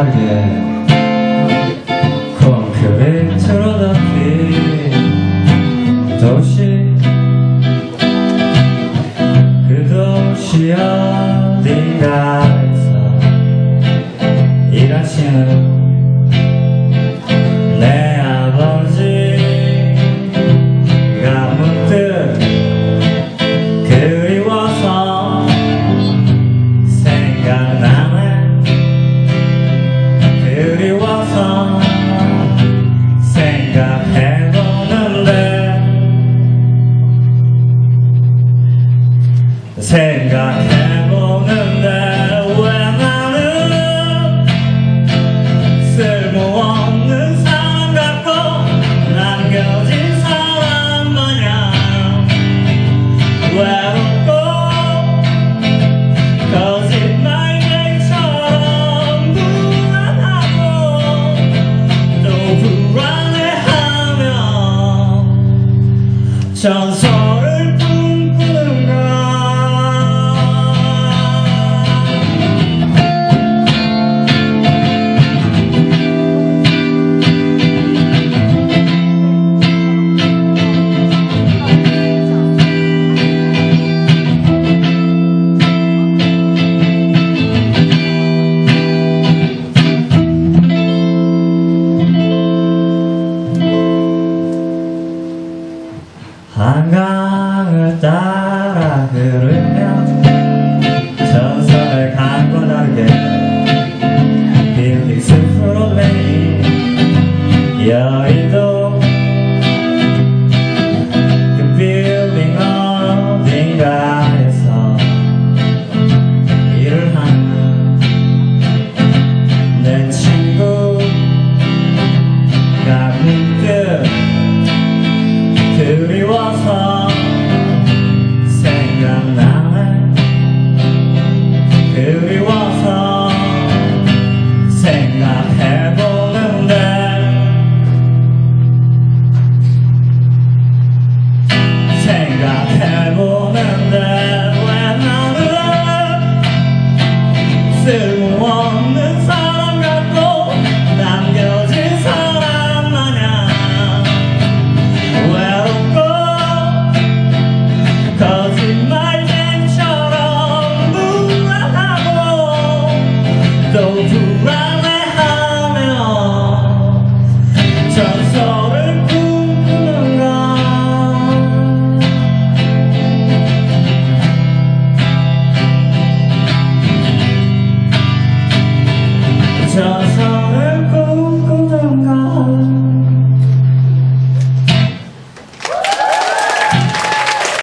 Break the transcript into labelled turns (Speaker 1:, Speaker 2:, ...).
Speaker 1: 하게 컴퓨터에 틀어놓기 도시 그 도시 어디가에서 일하시는 내 생각해보는데 생각해보는데 想说 따라 흐르면 전설의 강과 다르게 빌딩 숲으로 내린 여의도 그 빌딩 어딘가에서 일을 하는 내 친구가 문득 그리워서